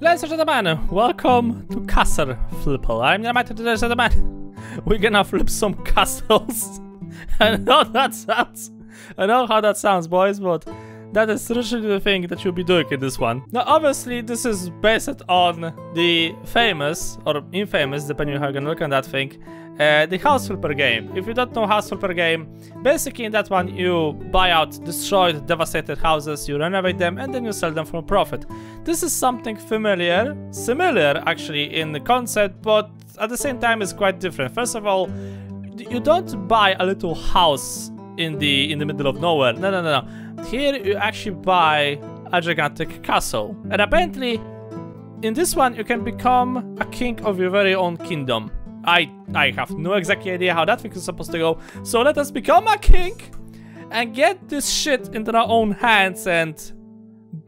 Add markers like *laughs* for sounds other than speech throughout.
Ladies and gentlemen, welcome to Castle Flipper. I'm Yamato today's gentlemen. *laughs* We're gonna flip some castles. *laughs* I know that sounds I know how that sounds, boys, but that is literally the thing that you'll be doing in this one. Now, obviously, this is based on the famous, or infamous, depending on how you're gonna look at that thing, uh, the House Flipper game. If you don't know House Flipper game, basically in that one you buy out destroyed, devastated houses, you renovate them, and then you sell them for a profit. This is something familiar, similar actually in the concept, but at the same time it's quite different. First of all, you don't buy a little house in the in the middle of nowhere. No, no, no, no. Here you actually buy a gigantic castle. And apparently, in this one, you can become a king of your very own kingdom. I I have no exact idea how that thing is supposed to go. So let us become a king and get this shit into our own hands and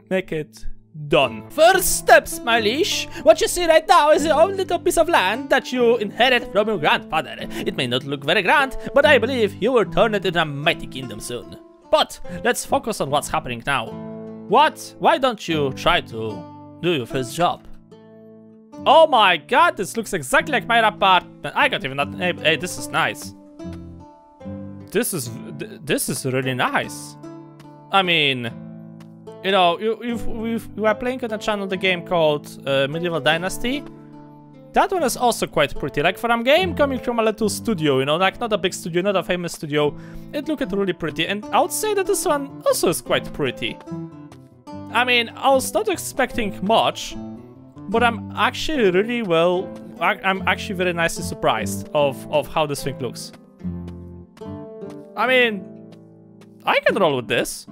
make it done. First steps, my liege. What you see right now is your own little piece of land that you inherit from your grandfather. It may not look very grand, but I believe you will turn it into a mighty kingdom soon. But let's focus on what's happening now. What? Why don't you try to do your first job? Oh my god, this looks exactly like my apartment. I got even that. Hey, hey, this is nice. This is this is really nice. I mean, you know, you you you are playing on a channel the game called uh, Medieval Dynasty. That one is also quite pretty. Like for a game coming from a little studio, you know, like not a big studio, not a famous studio, it looked really pretty. And I would say that this one also is quite pretty. I mean, I was not expecting much, but I'm actually really well, I'm actually very nicely surprised of, of how this thing looks. I mean, I can roll with this.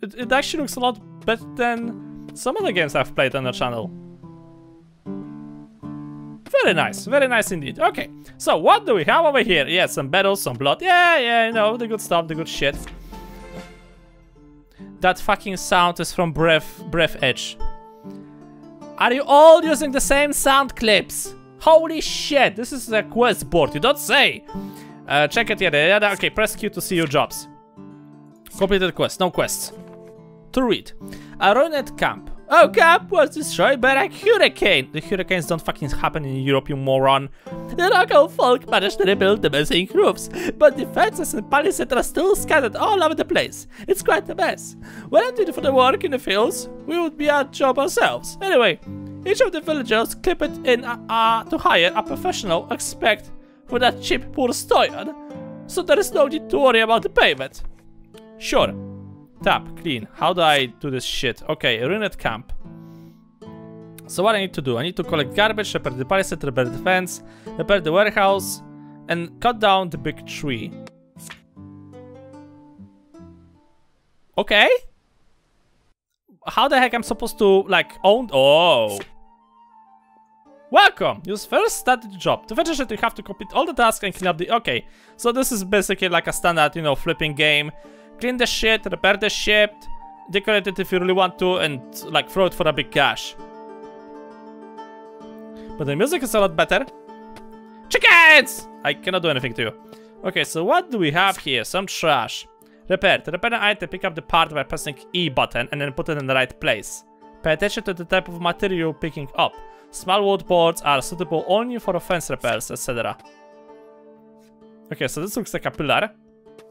It, it actually looks a lot better than some of the games I've played on the channel. Very nice, very nice indeed. Okay, so what do we have over here? Yeah, some battles, some blood. Yeah, yeah, you know, the good stuff, the good shit. That fucking sound is from Breath, Breathedge. Are you all using the same sound clips? Holy shit, this is a quest board, you don't say. Uh, check it, yada yada. Okay, press Q to see your jobs. Completed quest, no quests. To read. A ruined camp. Oh, camp was destroyed by a hurricane. The hurricanes don't fucking happen in Europe, you moron. The local folk managed to rebuild the missing roofs, but the fences and palisades are still scattered all over the place. It's quite a mess. When I did for the work in the fields, we would be at job ourselves. Anyway, each of the villagers clip it in uh, uh, to hire a professional expect for that cheap poor stoyan, so there is no need to worry about the payment. Sure. Tap, clean. How do I do this shit? Okay, ruined camp. So what I need to do? I need to collect garbage, repair the palisade, repair the fence, repair the warehouse, and cut down the big tree. Okay. How the heck I'm supposed to, like, own... Oh. Welcome! You first started the job. To finish it, you have to complete all the tasks and clean up the... Okay. So this is basically like a standard, you know, flipping game. Clean the shit, repair the shit, decorate it if you really want to, and, like, throw it for a big cash. But the music is a lot better. Chickens! I cannot do anything to you. Okay, so what do we have here? Some trash. Repair. To repair an item, pick up the part by pressing E button and then put it in the right place. Pay attention to the type of material picking up. Small wood boards are suitable only for fence repairs, etc. Okay, so this looks like a pillar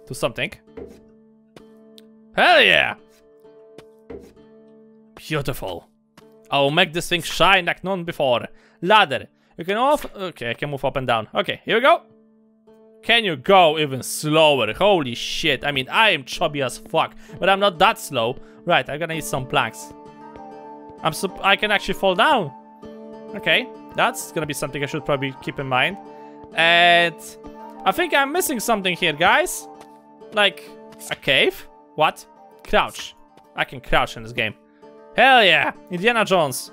to something. Hell yeah! Beautiful. I will make this thing shine like none before. Ladder. You can off. Okay, I can move up and down. Okay, here we go. Can you go even slower? Holy shit. I mean, I am chubby as fuck, but I'm not that slow. Right, I'm gonna need some planks. I'm sup I can actually fall down. Okay, that's gonna be something I should probably keep in mind. And I think I'm missing something here, guys. Like a cave? What? Crouch. I can crouch in this game. Hell yeah! Indiana Jones.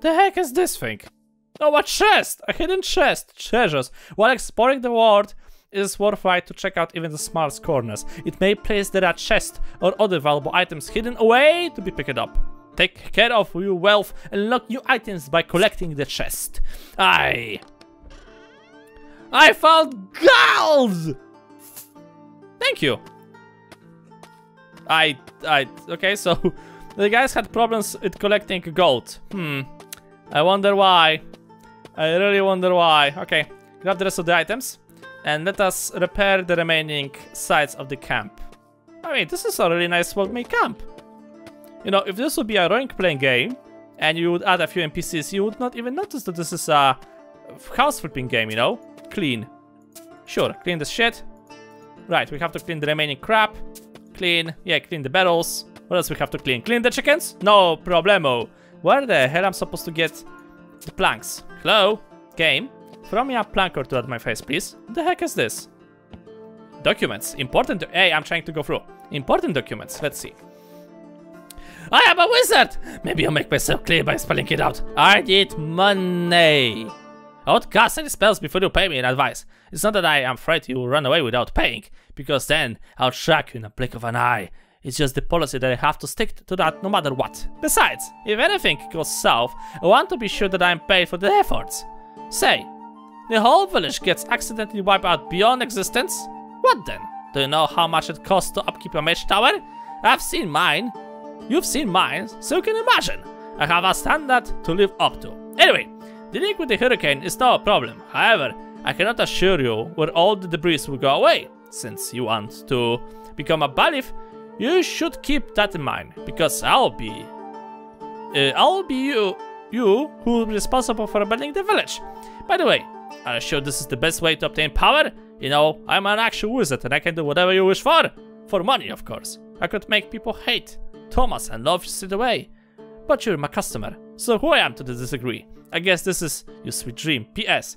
The heck is this thing? Oh, a chest! A hidden chest! Treasures. While exploring the world, it is worthwhile to check out even the smallest corners. It may place there a chest or other valuable items hidden away to be picked up. Take care of your wealth and unlock new items by collecting the chest. I... I found gold! Thank you. I... I... Okay, so... *laughs* The guys had problems with collecting gold. Hmm. I wonder why. I really wonder why. Okay, grab the rest of the items. And let us repair the remaining sides of the camp. I mean, this is a really nice well-made camp. You know, if this would be a role-playing game, and you would add a few NPCs, you would not even notice that this is a house flipping game, you know? Clean. Sure, clean the shit. Right, we have to clean the remaining crap. Clean, yeah, clean the barrels. What else we have to clean? Clean the chickens? No problemo. Where the hell am I supposed to get the planks? Hello? Game? Throw me a plank or two at my face, please. The heck is this? Documents. Important. Hey, I'm trying to go through. Important documents. Let's see. I am a wizard! Maybe I'll make myself clear by spelling it out. I need money. I won't cast any spells before you pay me in advice. It's not that I am afraid you will run away without paying, because then I'll track you in a blink of an eye. It's just the policy that I have to stick to that no matter what. Besides, if anything goes south, I want to be sure that I'm paid for the efforts. Say, the whole village gets accidentally wiped out beyond existence? What then? Do you know how much it costs to upkeep a mage tower? I've seen mine. You've seen mine, so you can imagine. I have a standard to live up to. Anyway, dealing with the hurricane is not a problem. However, I cannot assure you where all the debris will go away. Since you want to become a bailiff, you should keep that in mind, because I'll be... Uh, I'll be you, you who will be responsible for building the village. By the way, are you sure this is the best way to obtain power? You know, I'm an actual wizard and I can do whatever you wish for. For money, of course. I could make people hate Thomas and love you the way. But you're my customer, so who am I am to disagree? I guess this is your sweet dream. P.S.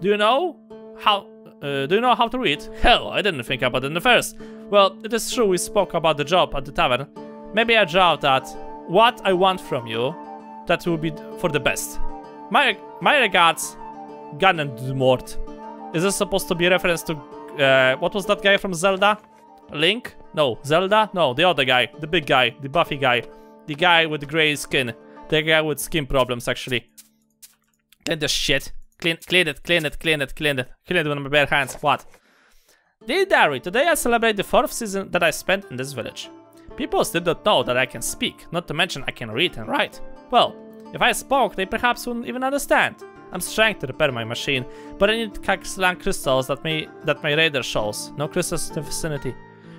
Do you know how uh, do you know how to read? Hell, I didn't think about it in the first. Well, it is true we spoke about the job at the tavern. Maybe I draw that what I want from you, that will be for the best. My my regards, Ganondorf. Is this supposed to be a reference to uh, what was that guy from Zelda? Link? No, Zelda? No, the other guy, the big guy, the buffy guy, the guy with the gray skin, the guy with skin problems actually. Clean the shit. Clean, clean it, clean it, clean it, clean it, clean it with my bare hands. What? Dear Diary, today I celebrate the fourth season that I spent in this village. People still don't know that I can speak, not to mention I can read and write. Well, if I spoke, they perhaps wouldn't even understand. I'm trying to repair my machine, but I need Caxlan crystals that, may, that my radar shows. No crystals in the vicinity.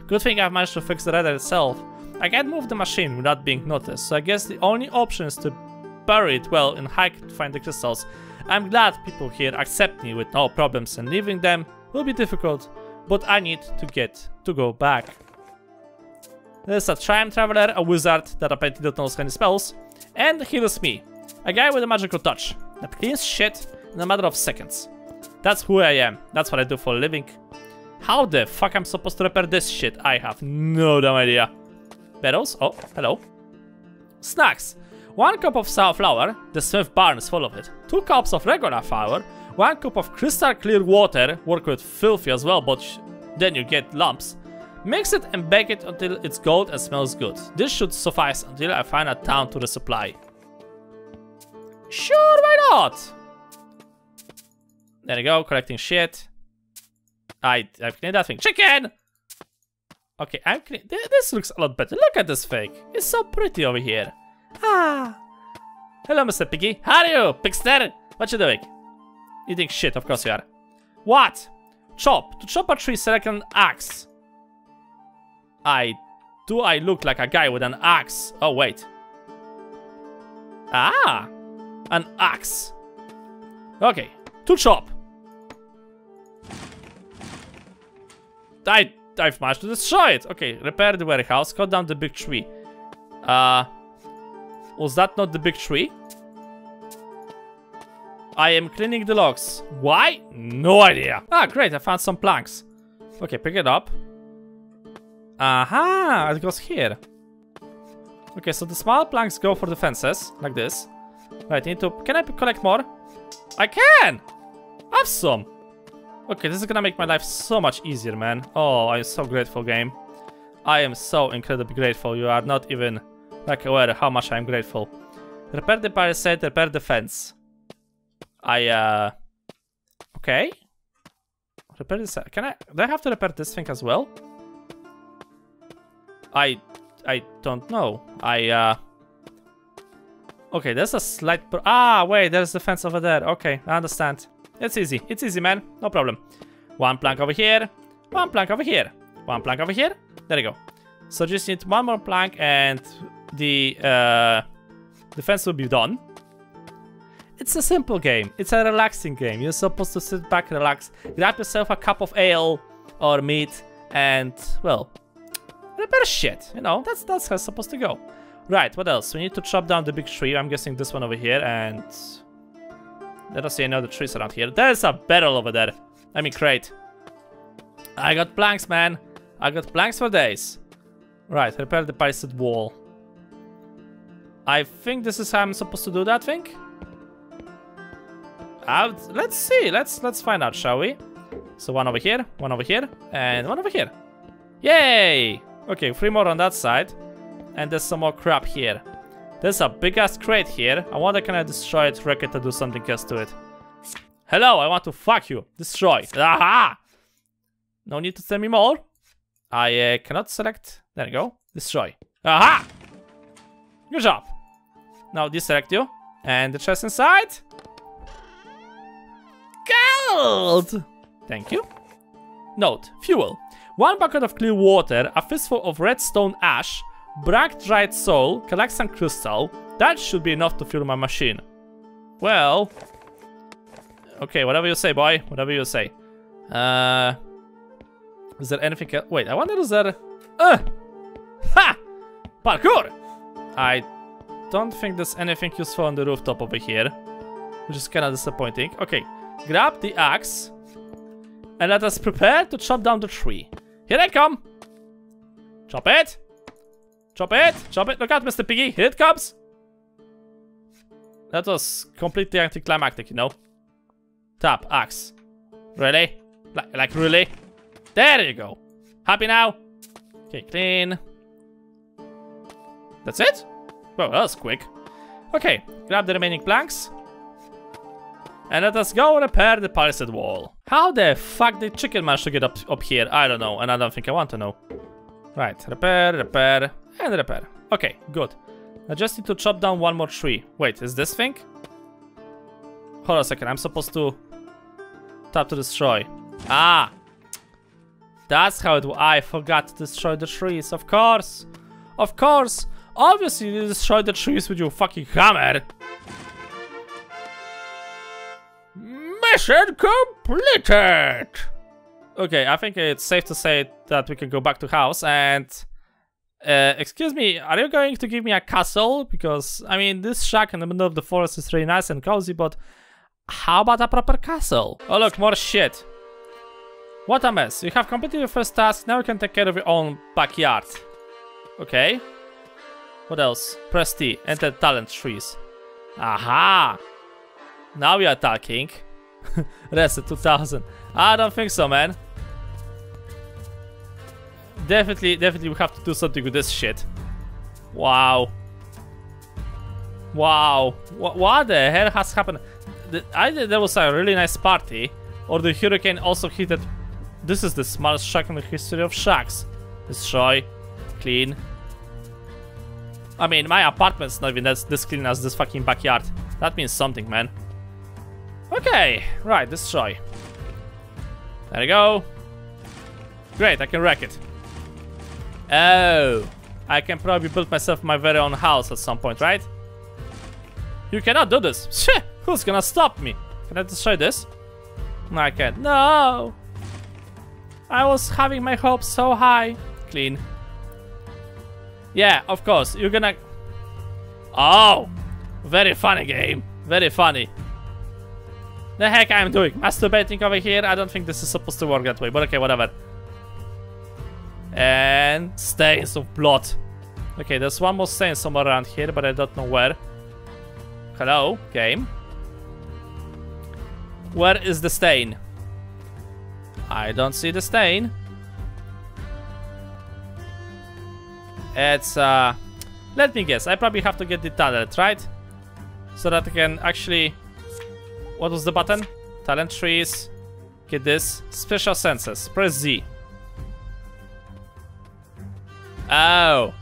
Good thing I've managed to fix the radar itself. I can't move the machine without being noticed, so I guess the only option is to bury it well and hike to find the crystals. I'm glad people here accept me with no problems and leaving them will be difficult, but I need to get to go back. There's a time traveler, a wizard that apparently doesn't know any spells, and heals me, a guy with a magical touch that cleans shit in a matter of seconds. That's who I am, that's what I do for a living. How the fuck I'm supposed to repair this shit? I have no damn idea. Barrels? Oh, hello. Snacks. One cup of sour flour, the Smith barn is full of it. Two cups of regular flour, one cup of crystal clear water, work with filthy as well, but then you get lumps. Mix it and bake it until it's gold and smells good. This should suffice until I find a town to resupply. Sure, why not? There you go, collecting shit. I, I've cleaned that thing. Chicken! Okay, I'm clean. This looks a lot better. Look at this fake. It's so pretty over here. Ah. Hello, Mr. Piggy. How are you, Pigster? What you doing? Eating shit, of course you are. What? Chop. To chop a tree, select an axe. I... Do I look like a guy with an axe? Oh, wait. Ah! An axe. Okay. To chop. I, I've managed to destroy it. Okay, repair the warehouse, cut down the big tree. Uh, was that not the big tree? I am cleaning the logs. Why? No idea. Ah, great, I found some planks. Okay, pick it up. Aha, it goes here. Okay, so the small planks go for the fences, like this. Right, need to... Can I collect more? I can! Awesome! Okay, this is gonna make my life so much easier, man. Oh, I'm so grateful, game. I am so incredibly grateful. You are not even like aware how much I'm grateful. Repair the palisade, repair the fence. I, uh... Okay. Repair this... Can I... Do I have to repair this thing as well? I... I don't know. I, uh... Okay, there's a slight... ah, wait, there's the fence over there. Okay, I understand. It's easy. It's easy, man. No problem. One plank over here. One plank over here. One plank over here. There you go. So just need one more plank and the, uh, the fence will be done. It's a simple game. It's a relaxing game. You're supposed to sit back, relax, grab yourself a cup of ale or meat, and, well, repair shit. You know, that's, that's how it's supposed to go. Right, what else? We need to chop down the big tree. I'm guessing this one over here, and... Let us see any other trees around here. There's a barrel over there. I mean, crate. I got planks, man. I got planks for days. Right, repair the palisade wall. I think this is how I'm supposed to do that thing. Let's see. Let's let's find out, shall we? So one over here, one over here, and one over here. Yay! Okay, three more on that side. And there's some more crap here. There's a big ass crate here. I wonder can I destroy it, wreck it, or do something else to it. Hello, I want to fuck you. Destroy. Aha! No need to tell me more. I uh, cannot select. There you go. Destroy. Aha! Good job. Now deselect you. And the chest inside. Gold! Thank you. Note, fuel. One bucket of clear water, a fistful of redstone ash, black dried soul, collect some crystal. That should be enough to fuel my machine. Well... Okay, whatever you say, boy. Whatever you say. Uh... Is there anything else? Wait, I wonder is there... Uh! Ha! Parkour! I don't think there's anything useful on the rooftop over here. Which is kind of disappointing. Okay, grab the axe. And let us prepare to chop down the tree. Here I come! Chop it! Chop it! Chop it! Look out, Mr. Piggy! Here it comes! That was completely anticlimactic, you know? Tap, axe. Really? Like, like really? There you go. Happy now? Okay, clean. That's it? Well, that was quick. Okay, grab the remaining planks. And let us go repair the palisade wall. How the fuck did chicken manage to get up, up here? I don't know, and I don't think I want to know. Right, repair, repair, and repair. Okay, good. I just need to chop down one more tree. Wait, is this thing? Hold on a second, I'm supposed to tap to destroy. Ah! That's how it I forgot to destroy the trees, of course! Of course! Obviously you destroy the trees with your fucking hammer! Mission completed! Okay, I think it's safe to say that we can go back to house and... Uh, excuse me, are you going to give me a castle? Because, I mean, this shack in the middle of the forest is really nice and cozy, but... How about a proper castle? Oh look, more shit. What a mess. You have completed your first task, now you can take care of your own backyard. Okay. What else? Press T, enter talent trees. Aha! Now we are talking. *laughs* Reset 2000. I don't think so, man. Definitely, definitely we have to do something with this shit. Wow. Wow. What, what the hell has happened? The, either there was a really nice party, or the hurricane also hit it. This is the smartest shack in the history of shacks. Destroy. Clean. I mean, my apartment's not even this, this clean as this fucking backyard. That means something, man. Okay, right, destroy. There we go. Great, I can wreck it. Oh, I can probably build myself my very own house at some point, right? You cannot do this. *laughs* Who's gonna stop me? Can I destroy this? No, I can't. No! I was having my hopes so high. Clean. Yeah, of course, you're gonna... Oh! Very funny game. Very funny. The heck I'm doing? Masturbating over here? I don't think this is supposed to work that way, but okay, whatever. And stains of blood. Okay, there's one more stain somewhere around here, but I don't know where. Hello, game. Where is the stain? I don't see the stain. It's, uh... Let me guess, I probably have to get the talent, right? So that I can actually... What was the button? Talent trees. Get this. Special senses. Press Z. Oh.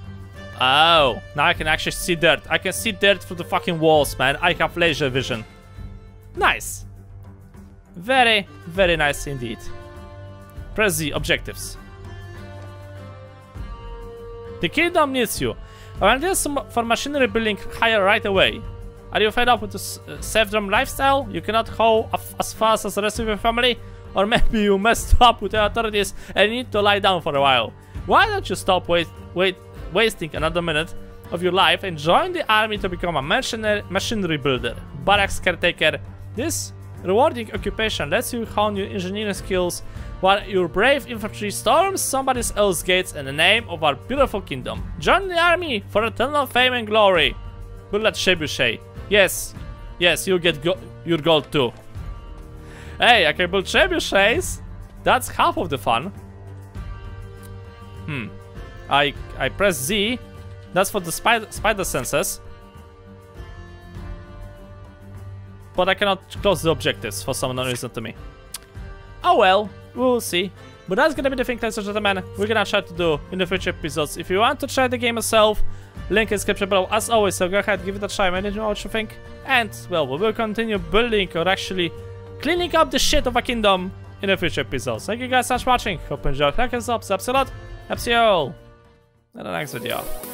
Oh, now I can actually see dirt. I can see dirt through the fucking walls, man. I have laser vision. Nice. Very, very nice indeed. Press the objectives. The kingdom needs you. Volunteers for machinery building hire right away. Are you fed up with the uh, safe-drum lifestyle? You cannot go as fast as the rest of your family? Or *laughs* maybe you messed up with the authorities and need to lie down for a while. Why don't you stop wait, wait, wasting another minute of your life and join the army to become a machinery builder, barracks caretaker. This rewarding occupation lets you hone your engineering skills while your brave infantry storms somebody else's gates in the name of our beautiful kingdom. Join the army for eternal fame and glory. Luck, Trebuchet. Yes, yes, you get go your gold too. Hey, I can build trebuchets. That's half of the fun. Hmm. I I press Z. That's for the spider spider senses. But I cannot close the objectives for some reason to me. Oh well, we'll see. But that's gonna be the thing, ladies and gentlemen, we're gonna try to do in the future episodes. If you want to try the game yourself, link in description below as always, so go ahead, give it a try, let me know what you think. And, well, we will continue building or actually cleaning up the shit of a kingdom in the future episodes. Thank you guys so much for watching, hope you enjoyed, like and sub, subs a lot, see you all in the next video.